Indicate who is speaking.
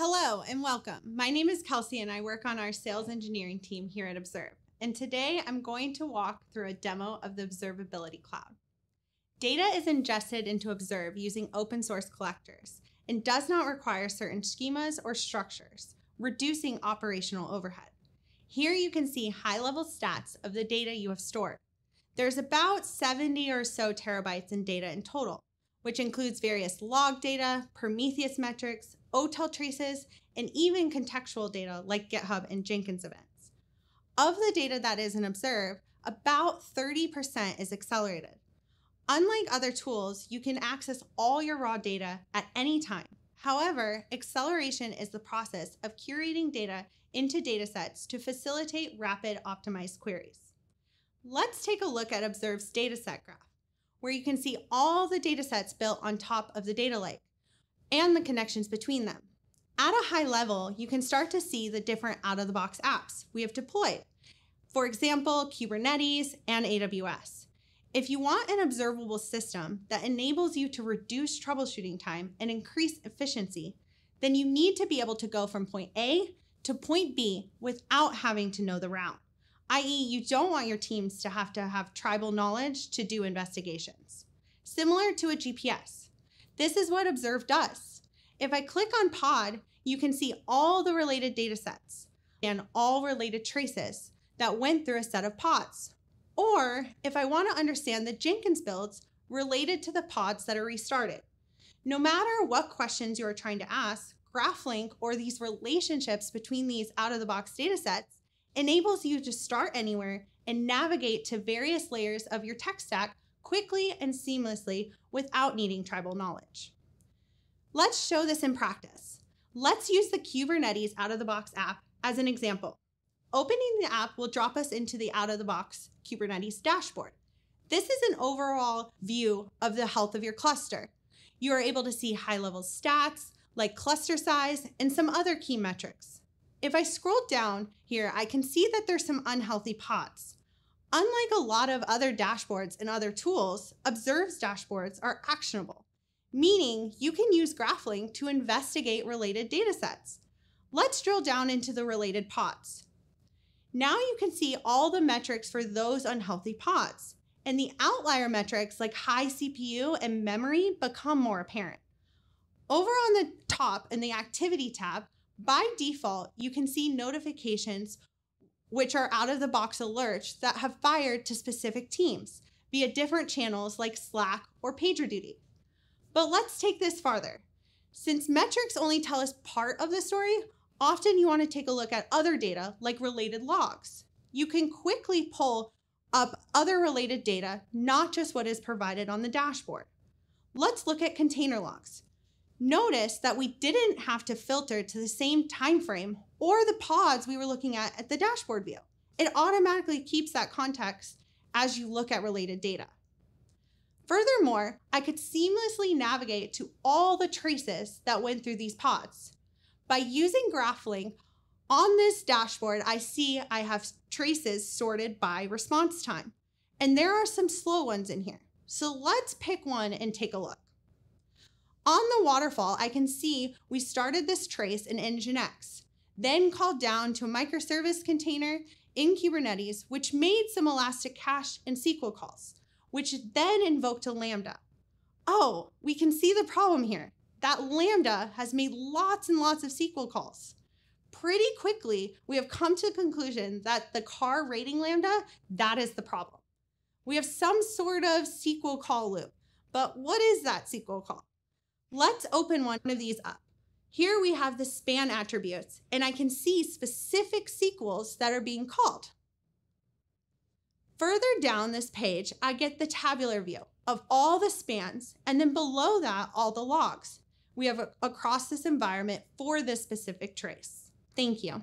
Speaker 1: Hello and welcome. My name is Kelsey and I work on our sales engineering team here at Observe. And today I'm going to walk through a demo of the Observability Cloud. Data is ingested into Observe using open source collectors and does not require certain schemas or structures, reducing operational overhead. Here you can see high level stats of the data you have stored. There's about 70 or so terabytes in data in total, which includes various log data, Prometheus metrics, OTel traces, and even contextual data like GitHub and Jenkins events. Of the data that is in Observe, about 30% is accelerated. Unlike other tools, you can access all your raw data at any time. However, acceleration is the process of curating data into datasets to facilitate rapid optimized queries. Let's take a look at Observe's dataset graph, where you can see all the data sets built on top of the data lake and the connections between them. At a high level, you can start to see the different out of the box apps we have deployed. For example, Kubernetes and AWS. If you want an observable system that enables you to reduce troubleshooting time and increase efficiency, then you need to be able to go from point A to point B without having to know the route, i.e., you don't want your teams to have to have tribal knowledge to do investigations. Similar to a GPS. This is what Observe does. If I click on pod, you can see all the related data sets and all related traces that went through a set of pods. Or if I want to understand the Jenkins builds related to the pods that are restarted. No matter what questions you are trying to ask, GraphLink or these relationships between these out of the box data sets enables you to start anywhere and navigate to various layers of your tech stack quickly and seamlessly without needing tribal knowledge. Let's show this in practice. Let's use the Kubernetes out-of-the-box app as an example. Opening the app will drop us into the out-of-the-box Kubernetes dashboard. This is an overall view of the health of your cluster. You are able to see high-level stats like cluster size and some other key metrics. If I scroll down here, I can see that there's some unhealthy pods. Unlike a lot of other dashboards and other tools, Observe's dashboards are actionable, meaning you can use GraphLink to investigate related datasets. Let's drill down into the related pods. Now you can see all the metrics for those unhealthy pods, and the outlier metrics like high CPU and memory become more apparent. Over on the top in the Activity tab, by default, you can see notifications which are out of the box alerts that have fired to specific teams via different channels like Slack or PagerDuty. But let's take this farther. Since metrics only tell us part of the story, often you want to take a look at other data like related logs. You can quickly pull up other related data, not just what is provided on the dashboard. Let's look at container logs. Notice that we didn't have to filter to the same time frame or the pods we were looking at at the dashboard view. It automatically keeps that context as you look at related data. Furthermore, I could seamlessly navigate to all the traces that went through these pods. By using GraphLink, on this dashboard, I see I have traces sorted by response time. And there are some slow ones in here. So let's pick one and take a look. On the waterfall, I can see we started this trace in Nginx, then called down to a microservice container in Kubernetes, which made some ElastiCache and SQL calls, which then invoked a Lambda. Oh, we can see the problem here. That Lambda has made lots and lots of SQL calls. Pretty quickly, we have come to the conclusion that the car rating Lambda, that is the problem. We have some sort of SQL call loop, but what is that SQL call? Let's open one of these up. Here we have the span attributes, and I can see specific SQLs that are being called. Further down this page, I get the tabular view of all the spans, and then below that, all the logs we have across this environment for this specific trace. Thank you.